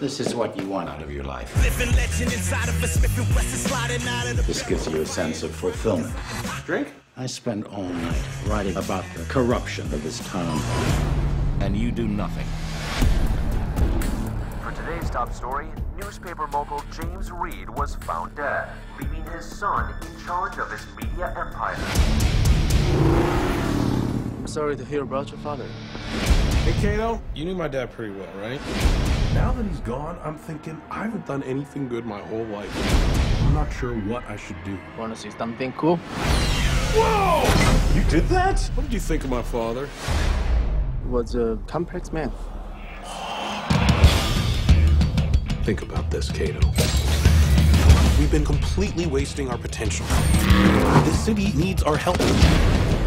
This is what you want out of your life. Living legend inside of a Smith and Wesson sliding out of the This gives you a sense of fulfillment. Drink? I spend all night writing about the corruption of this town. And you do nothing. For today's top story, newspaper mogul James Reed was found dead, leaving his son in charge of his media empire. I'm Sorry to hear about your father. Hey, Kato, you knew my dad pretty well, right? Now that he's gone, I'm thinking I haven't done anything good my whole life. I'm not sure what I should do. Wanna see something cool? Whoa! You did that? What did you think of my father? He was a complex man. Think about this, Kato. We've been completely wasting our potential. This city needs our help.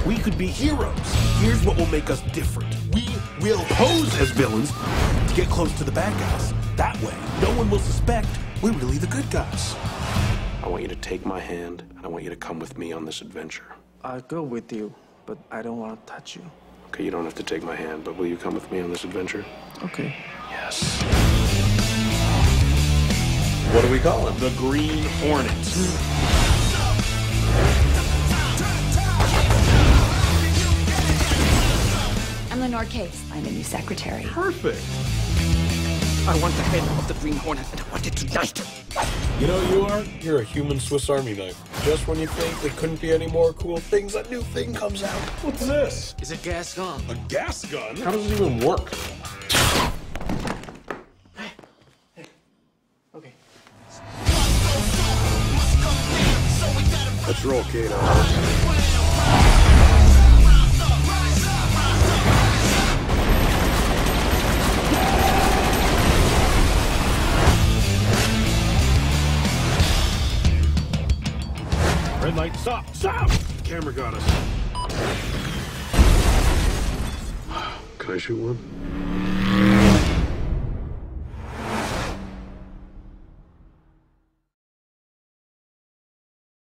We could be heroes. Here's what will make us different. We will pose as villains to get close to the bad guys. That way, no one will suspect we're really the good guys. I want you to take my hand, and I want you to come with me on this adventure. I'll go with you, but I don't want to touch you. Okay, you don't have to take my hand, but will you come with me on this adventure? Okay. Yes. What do we call him? The Green Hornets. I'm Case. I'm the new secretary. Perfect. I want the head of the Green Hornet, and I want it tonight. You know you are? You're a human Swiss Army knife. Just when you think there couldn't be any more cool things, a new thing comes out. What's this? It's a gas gun. A gas gun? How does it even work? Hey. Hey. Okay. Let's roll, Kato. Stop! Stop! Camera got us. Can I shoot one?